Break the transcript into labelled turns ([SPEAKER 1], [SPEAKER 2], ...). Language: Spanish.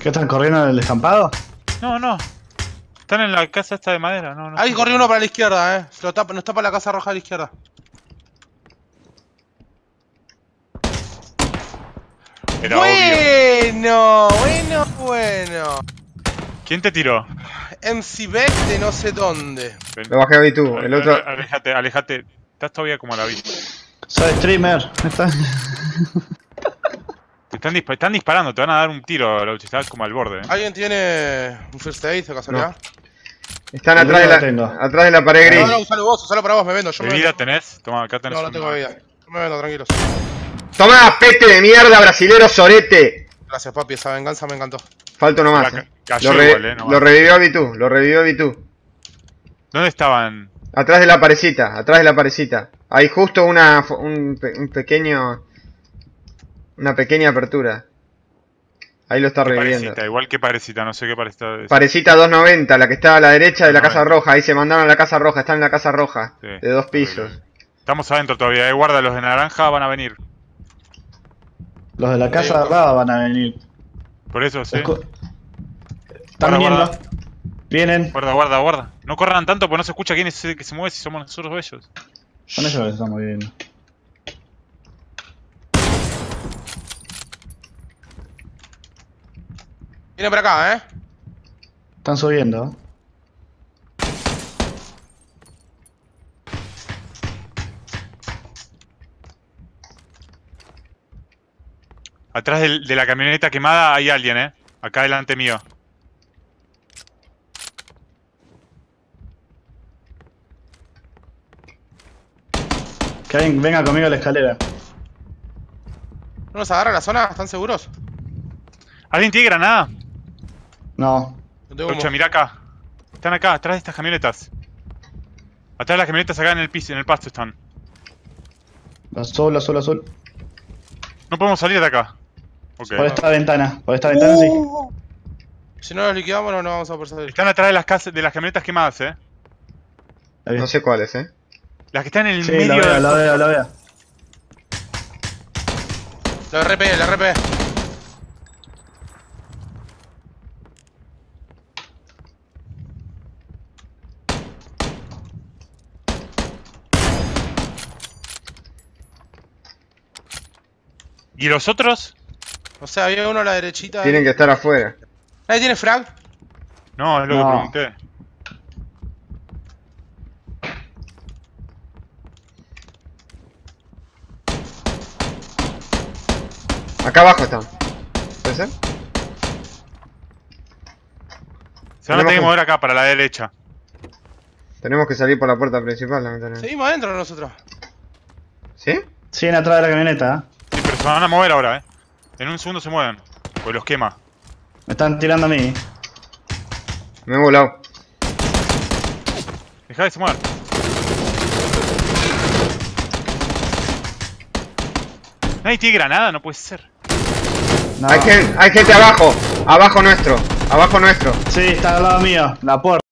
[SPEAKER 1] ¿Qué están corriendo en el descampado?
[SPEAKER 2] No, no. Están en la casa esta de madera, no, no.
[SPEAKER 3] Ahí corrió uno para la izquierda, eh. Se lo tapa, nos tapa la casa roja a la izquierda.
[SPEAKER 2] Era obvio.
[SPEAKER 3] bueno, bueno, bueno.
[SPEAKER 2] ¿Quién te tiró?
[SPEAKER 3] MC Beck de no sé dónde.
[SPEAKER 2] Ven.
[SPEAKER 4] Lo bajé hoy tú, el otro.
[SPEAKER 2] Alejate, alejate. Estás todavía como a la vista.
[SPEAKER 1] Soy streamer. Está-
[SPEAKER 2] Te están, dispa- están disparando, te van a dar un tiro, Lauchi. Estás como al borde. ¿eh?
[SPEAKER 3] ¿Alguien tiene un first aid de casualidad?
[SPEAKER 4] Están atrás de, la,
[SPEAKER 1] tengo.
[SPEAKER 4] atrás de la pared
[SPEAKER 3] No,
[SPEAKER 4] gris.
[SPEAKER 3] no, usalo vos, usalo para vos, me vendo. Yo me
[SPEAKER 2] ¿Bebida
[SPEAKER 3] vendo.
[SPEAKER 2] tenés? Toma, acá tenés
[SPEAKER 3] No, no
[SPEAKER 2] un-
[SPEAKER 3] tengo bebida. Yo me vendo, tranquilos.
[SPEAKER 4] Tomá, pete de mierda, brasilero sorete.
[SPEAKER 3] Gracias, papi, esa venganza me encantó.
[SPEAKER 4] Falta uno más. Eh.
[SPEAKER 2] cayó
[SPEAKER 4] Lo, re-
[SPEAKER 2] igual, eh, no
[SPEAKER 4] lo revivió Vitu, lo revivió Vitu.
[SPEAKER 2] ¿Dónde estaban?
[SPEAKER 4] Atrás de la parecita, atrás de la parecita. Hay justo una un pequeño una pequeña apertura. Ahí lo está
[SPEAKER 2] ¿Qué
[SPEAKER 4] reviviendo.
[SPEAKER 2] parecita? Igual que parecita, no sé qué parecita. es.
[SPEAKER 4] Parecita 290, la que está a la derecha de la casa
[SPEAKER 2] 290.
[SPEAKER 4] roja. Ahí se mandaron a la casa roja, están en la casa roja.
[SPEAKER 2] Sí.
[SPEAKER 4] De dos pisos.
[SPEAKER 2] Estamos adentro todavía, eh. Guarda, los de naranja van a venir.
[SPEAKER 1] Los de la casa de arriba van a venir.
[SPEAKER 2] Por eso, sí.
[SPEAKER 1] Están
[SPEAKER 2] Guarda,
[SPEAKER 1] viniendo.
[SPEAKER 2] guarda.
[SPEAKER 1] Vienen.
[SPEAKER 2] Guarda, guarda, guarda. No corran tanto porque no se escucha quién es el que se mueve si somos nosotros ellos.
[SPEAKER 1] Son ellos estamos viendo.
[SPEAKER 3] Viene para acá, eh.
[SPEAKER 1] Están subiendo.
[SPEAKER 2] Atrás de la camioneta quemada hay alguien, eh. Acá delante mío.
[SPEAKER 1] Que alguien venga conmigo a la escalera.
[SPEAKER 3] ¿No nos agarra la zona? ¿Están seguros?
[SPEAKER 2] ¿Alguien tiene granada?
[SPEAKER 1] No.
[SPEAKER 3] No tengo
[SPEAKER 2] Lucha,
[SPEAKER 3] como-
[SPEAKER 2] mira acá. Están acá, atrás de estas camionetas. Atrás de las camionetas acá en el piso, en el pasto están.
[SPEAKER 1] Azul, azul, azul.
[SPEAKER 2] No podemos salir de acá.
[SPEAKER 1] Por esta ventana. Por esta ventana sí.
[SPEAKER 3] Uh. Si no los liquidamos, no nos vamos a poder salir.
[SPEAKER 2] Están atrás de las casas, de las camionetas quemadas, eh.
[SPEAKER 1] La.
[SPEAKER 4] No sé cuáles, eh.
[SPEAKER 2] Las que están en el
[SPEAKER 1] Sí,
[SPEAKER 2] medio
[SPEAKER 1] la veo,
[SPEAKER 2] del-
[SPEAKER 1] la veo, la veo.
[SPEAKER 3] La RP, la RP.
[SPEAKER 2] ¿Y los otros?
[SPEAKER 3] O sea, había uno a la derechita.
[SPEAKER 4] Tienen que estar afuera.
[SPEAKER 3] ¿Nadie tiene frag?
[SPEAKER 2] No, es lo
[SPEAKER 1] No.
[SPEAKER 2] que pregunté.
[SPEAKER 4] Acá abajo están. ¿Puede ser?
[SPEAKER 2] Se van a tener que
[SPEAKER 4] Tenemos-
[SPEAKER 2] mover acá, para la derecha.
[SPEAKER 4] Tenemos que salir por la puerta principal, lamentablemente.
[SPEAKER 3] Seguimos adentro nosotros.
[SPEAKER 4] ¿Sí?
[SPEAKER 1] Siguen atrás de la camioneta. ¿eh?
[SPEAKER 2] Se van a mover ahora, eh. En un segundo se mueven. Pues los quema.
[SPEAKER 1] Me están tirando a mí.
[SPEAKER 4] Me he volado.
[SPEAKER 2] Deja de se muevan. Nadie tiene granada, no puede ser.
[SPEAKER 1] No.
[SPEAKER 4] Hay, gen- hay gente abajo. Abajo nuestro. Abajo nuestro.
[SPEAKER 1] Sí, está al lado mío. La puerta.